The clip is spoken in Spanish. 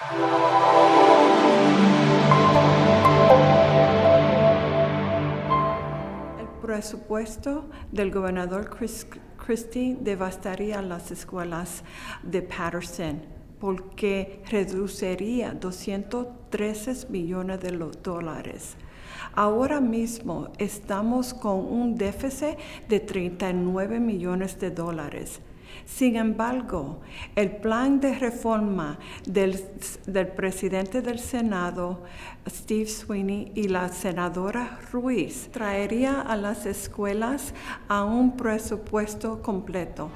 El presupuesto del gobernador Chris Christie devastaría las escuelas de Patterson porque reduciría 213 millones de dólares. Ahora mismo estamos con un déficit de 39 millones de dólares. Sin embargo, el plan de reforma del, del, presidente del Senado, Steve Sweeney, y la senadora Ruiz traería a las escuelas a un presupuesto completo.